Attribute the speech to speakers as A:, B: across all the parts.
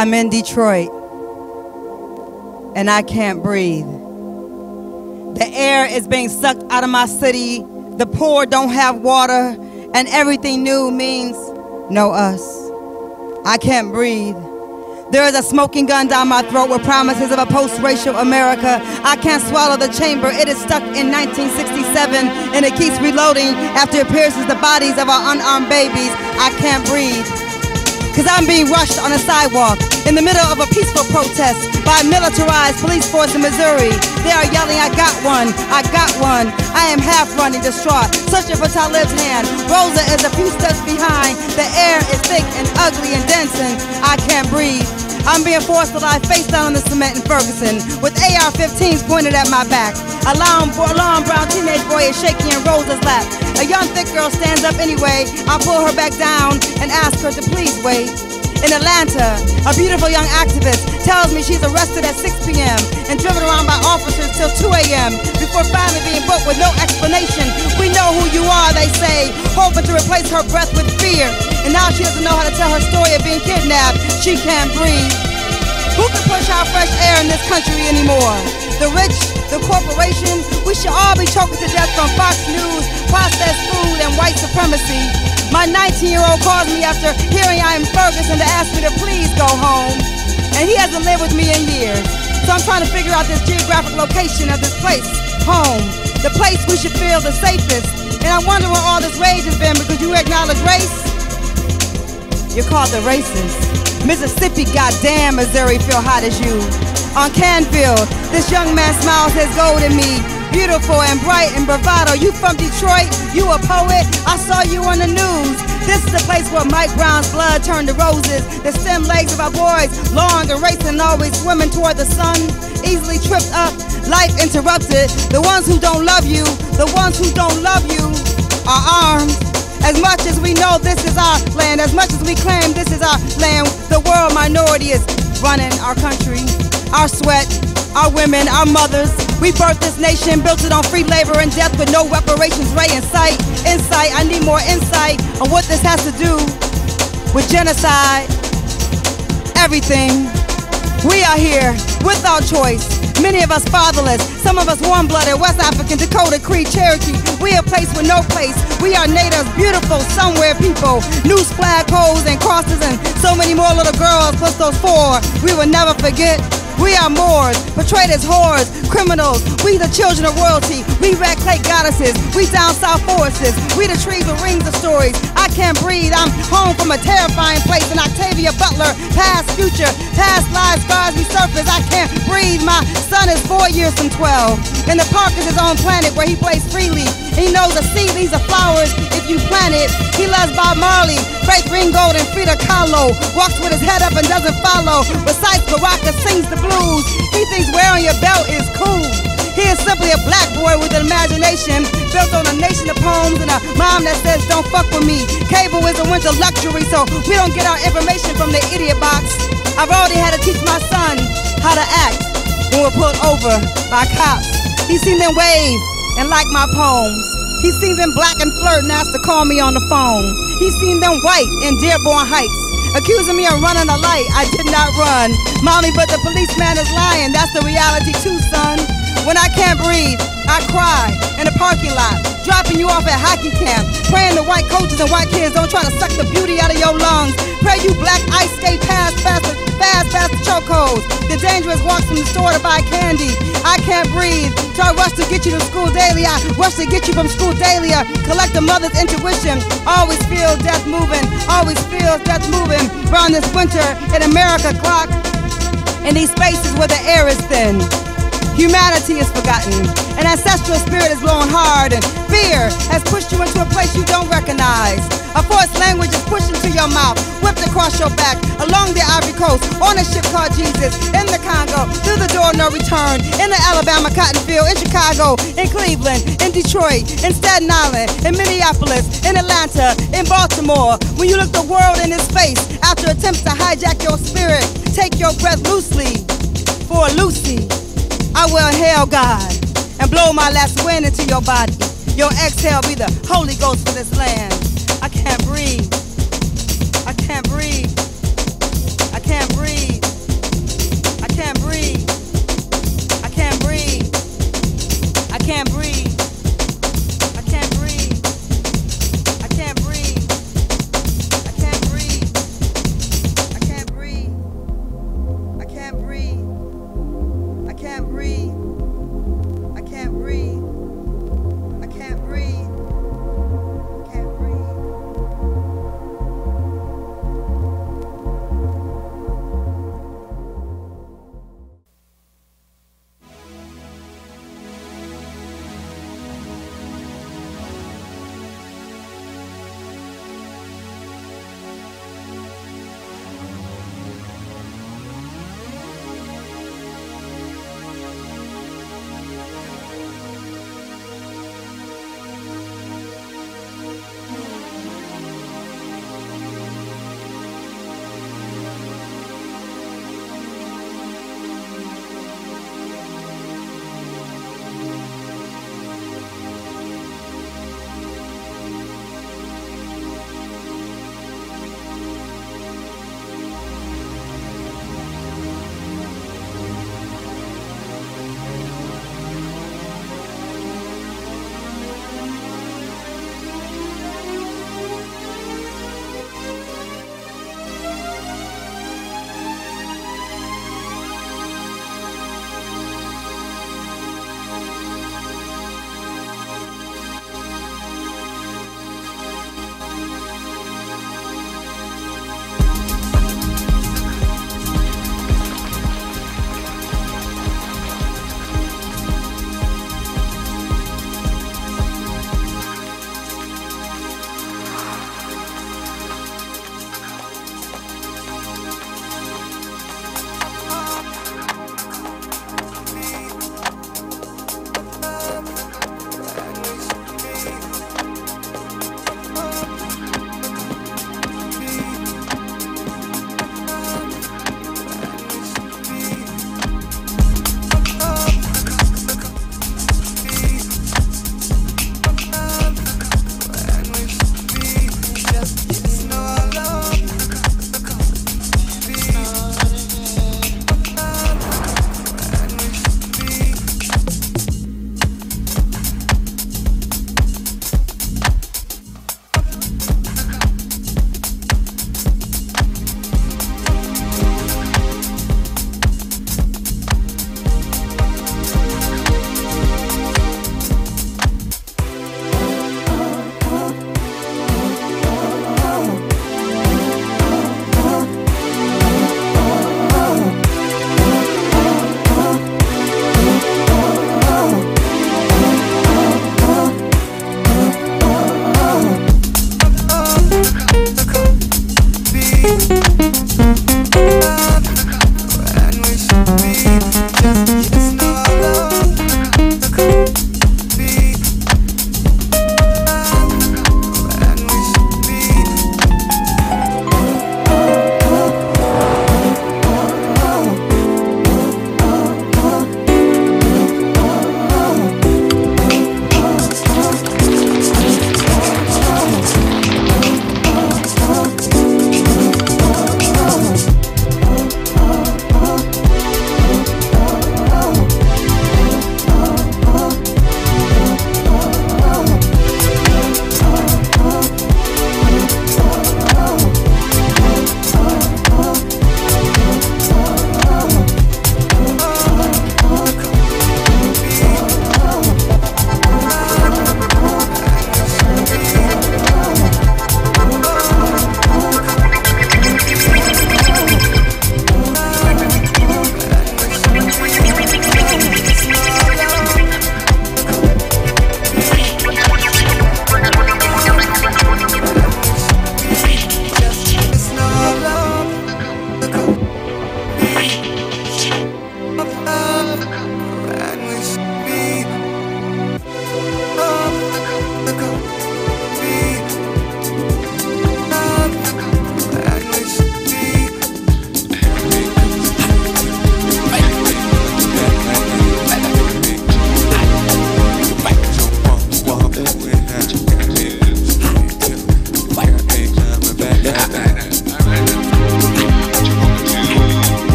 A: I'm in Detroit and I can't breathe. The air is being sucked out of my city. The poor don't have water, and everything new means no us. I can't breathe. There is a smoking gun down my throat with promises of a post-racial America. I can't swallow the chamber. It is stuck in 1967 and it keeps reloading after it pierces the bodies of our unarmed babies. I can't breathe. Cause I'm being rushed on a sidewalk in the middle of a peaceful protest by a militarized police force in Missouri. They are yelling, I got one, I got one. I am half running distraught, searching for Talib's hand. Rosa is a few steps behind. The air is thick and ugly and dense and I can't breathe. I'm being forced to lie face down on the cement in Ferguson with AR-15s pointed at my back. A long, long brown teenage boy is shaking in Rosa's lap. A young thick girl stands up anyway. I pull her back down and ask her to please wait. In Atlanta, a beautiful young activist tells me she's arrested at 6 p.m. and driven around by officers till 2 a.m. before finally being booked with no explanation. We know who you are, they say, hoping to replace her breath with fear. And now she doesn't know how to tell her story of being kidnapped. She can't breathe. Who can push out fresh air in this country anymore? The rich, the corporation, we should all be choking to death from Fox News, processed food, and white supremacy. My 19-year-old calls me after hearing I am Ferguson to ask me to please go home. And he hasn't lived with me in years. So I'm trying to figure out this geographic location of this place, home. The place we should feel the safest. And I wonder where all this rage has been because you acknowledge race. You're called the racist. Mississippi, goddamn, Missouri feel hot as you. On Canfield, this young man smiles his gold at me. Beautiful and bright and bravado. You from Detroit? You a poet? I saw you on the news. This is the place where Mike Brown's blood turned to roses. The stem legs of our boys, long and racing, always swimming toward the sun. Easily tripped up, life interrupted. The ones who don't love you, the ones who don't love you, are armed. As much as we know this is our land, as much as we claim this is our land, the world minority is running our country. Our sweat, our women, our mothers. We birthed this nation, built it on free labor and death with no reparations, right in sight. Insight, I need more insight on what this has to do with genocide. Everything. We are here without choice. Many of us fatherless, some of us warm-blooded, West African, Dakota, Cree, Cherokee. We a place with no place. We are natives, beautiful, somewhere people. Noose flagpoles and crosses and so many more little girls, plus those four. We will never forget. We are Moors, portrayed as whores, criminals. We the children of royalty. We red clay goddesses. We down south forests. We the trees with rings of stories. I can't breathe. I'm home from a terrifying place in Octavia Butler. Past, future, past lives, scars we surface. I can't breathe. My son is four years from 12. And the park is his own planet where he plays freely. He knows the seed are flowers if you plant it. He loves Bob Marley, Faith Ringgold, and Frida Kahlo. Walks with his head up and doesn't follow. Recites Baraka, sings the blues. He thinks wearing your belt is cool. He is simply a black boy with an imagination built on a nation of poems and a mom that says don't fuck with me. Cable is a winter luxury, so we don't get our information from the idiot box. I've already had to teach my son how to act when we're pulled over by cops. He's seen them wave and like my poems. He's seen them black and flirt and asked to call me on the phone. He's seen them white in Dearborn Heights. Accusing me of running a light, I did not run. Mommy, but the policeman is lying. That's the reality too, son. When I can't breathe, I cry in the parking lot, dropping you off at hockey camp, praying the white coaches and white kids don't try to suck the beauty out of your lungs. Pray you black ice skate past, faster, fast, the chokeholds. The dangerous walks from the store to buy candy. I can't breathe, so I rush to get you to school daily. I rush to get you from school daily. I collect the mother's intuition. Always feel death moving, always feel death moving. Round this winter in America clock, in these spaces where the air is thin. Humanity is forgotten. An ancestral spirit is blowing hard, and fear has pushed you into a place you don't recognize. A forced language is pushed into your mouth, whipped across your back, along the Ivory Coast, on a ship called Jesus, in the Congo, through the door no return, in the Alabama cotton field, in Chicago, in Cleveland, in Detroit, in Staten Island, in Minneapolis, in Atlanta, in Baltimore. When you look the world in its face after attempts to hijack your spirit, take your breath loosely for Lucy. I will hail God and blow my last wind into your body. Your exhale be the Holy Ghost for this land. I can't breathe. I can't breathe. I Back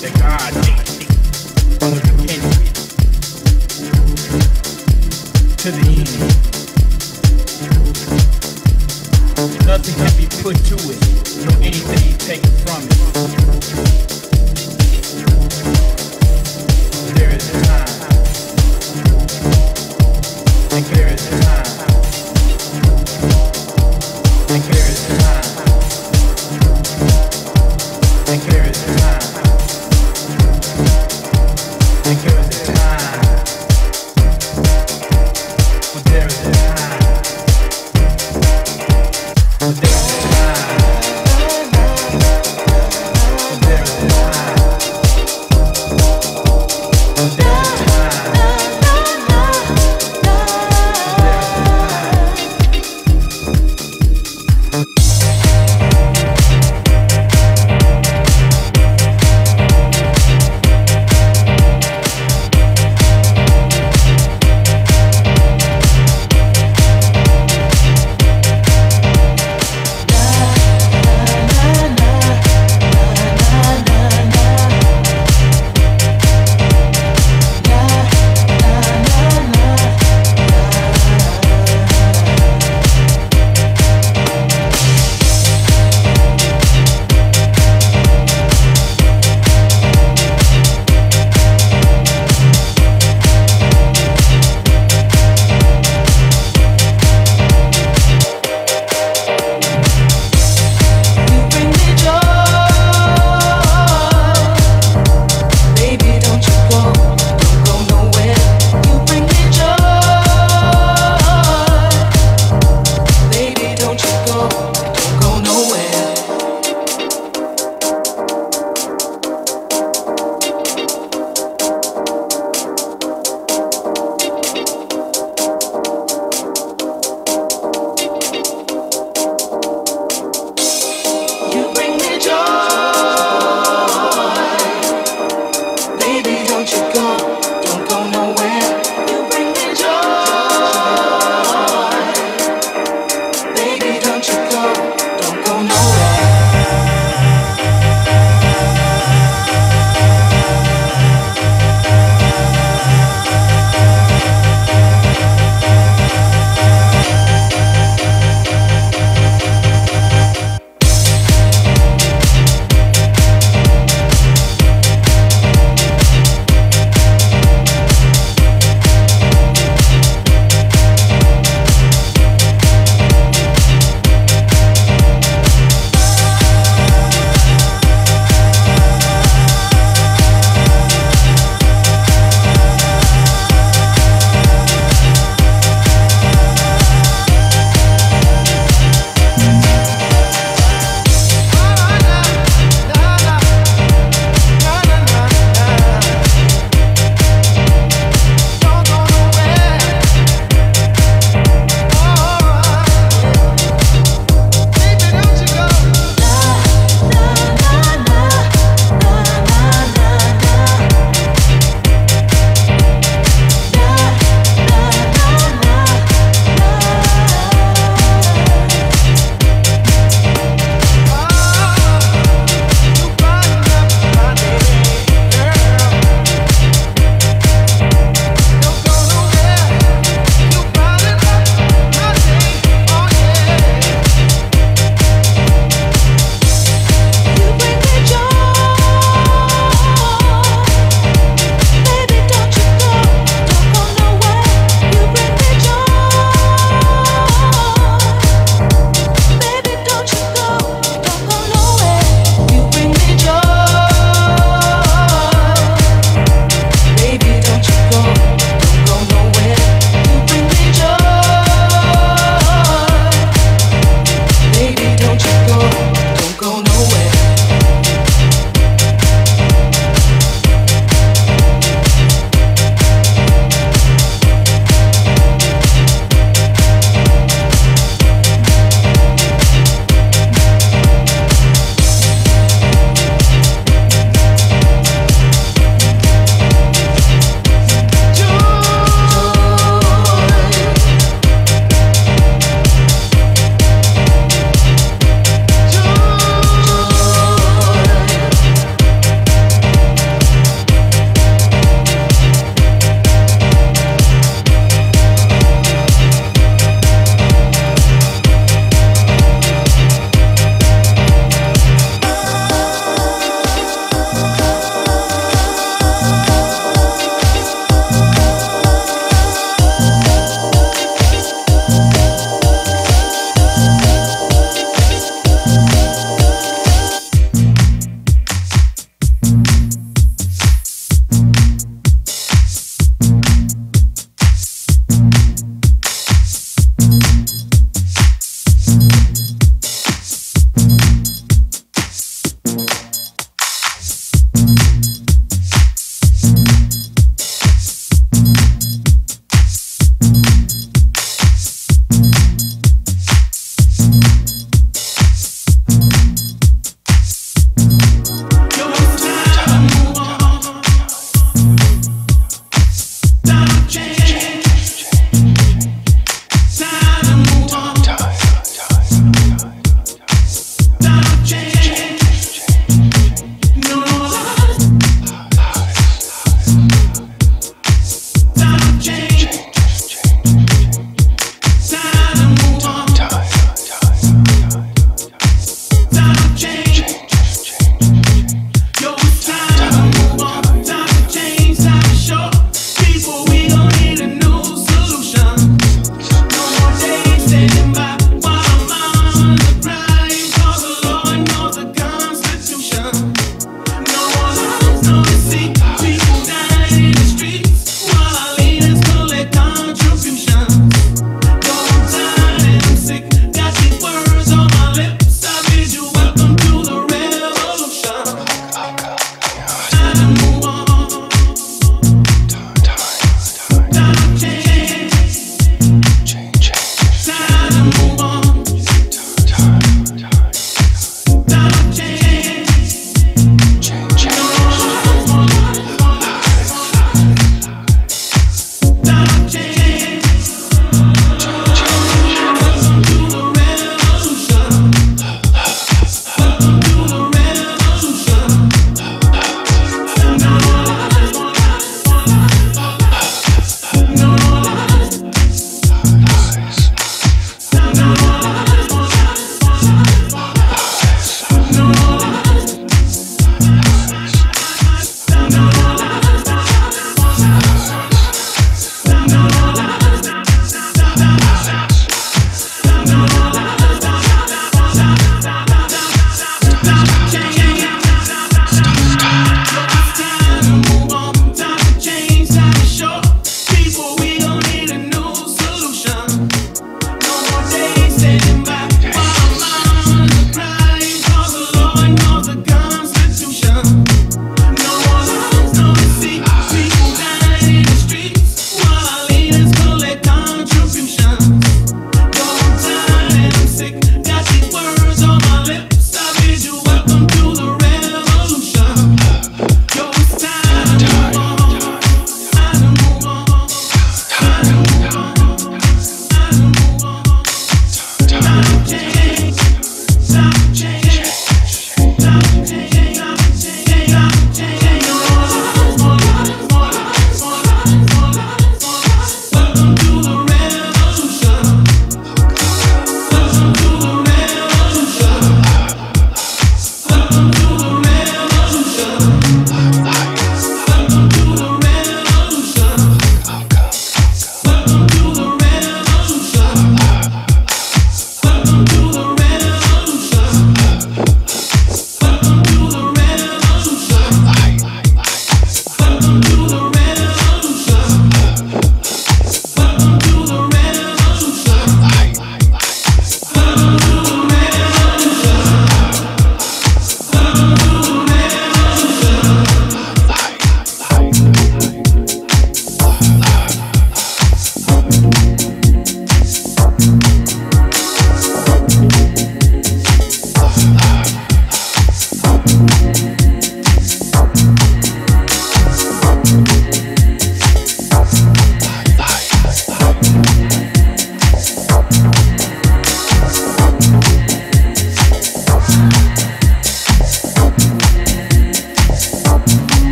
B: there.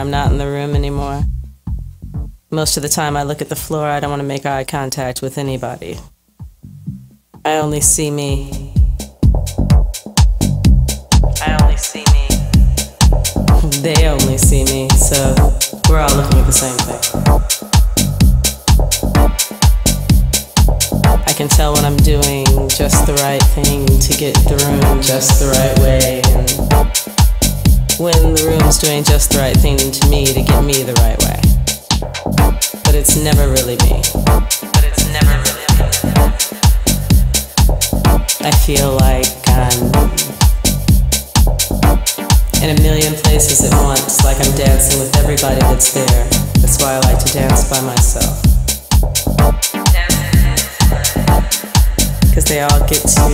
C: I'm not in the room anymore. Most of the time, I look at the floor. I don't want to make eye contact with anybody. I only see me. I only see me. They only see me, so we're all looking at the same thing. I can tell when I'm doing just the right thing to get the room just the right way. When the room's doing just the right thing to me to get me the right way. But it's never really me. But it's never really me. I feel like I'm in a million places at once, like I'm dancing with everybody that's there. That's why I like to dance by myself. Because they all get to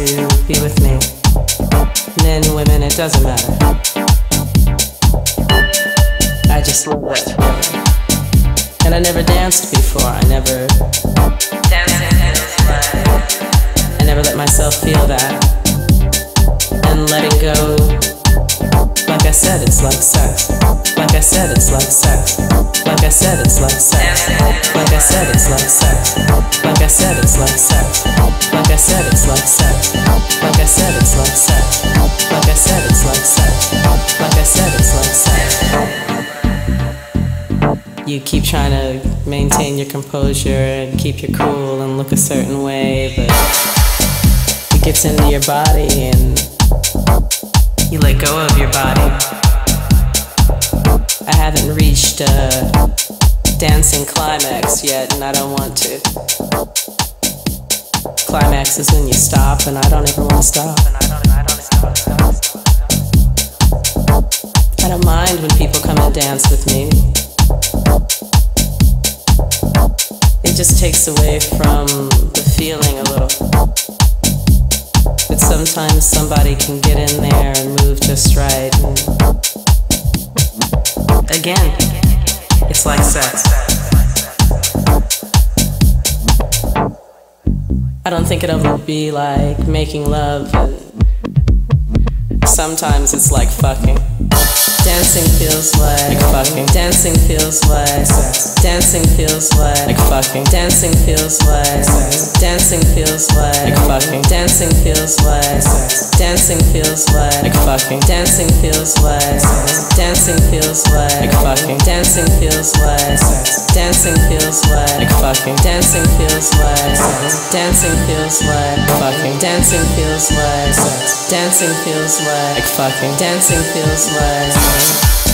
C: be with me. Men, women, it doesn't matter. I just love that And I never danced before. I never I never let myself feel that. And letting go. Like I said, it's like sex. Like I said, it's like sex. Like I said, it's like sex. Like I said, it's like sex. Like I said, it's like sex. Like I said, it's like sex. Like I said, it's like sex. Like I said, it's like sex. Like I said, it's like sex you keep trying to maintain your composure and keep your cool and look a certain way, but it gets into your body and you let go of your body. I haven't reached a dancing climax yet, and I don't want to. Climax is when you stop, and I don't ever want to stop. I don't mind when people come and dance with me. It just takes away from the feeling a little. But sometimes somebody can get in there and move just right. Again, it's like sex. I don't think it'll be like making love. Sometimes it's like fucking. Dancing feels like fucking. Dancing feels like Dancing feels like fucking. Dancing feels like Dancing feels like fucking. Dancing feels like Dancing feels like fucking. Dancing feels like Dancing feels like fucking. Dancing feels like Dancing feels like fucking. Dancing feels like Dancing feels like fucking. Dancing feels like Dancing feels like fucking. Dancing feels like
D: time.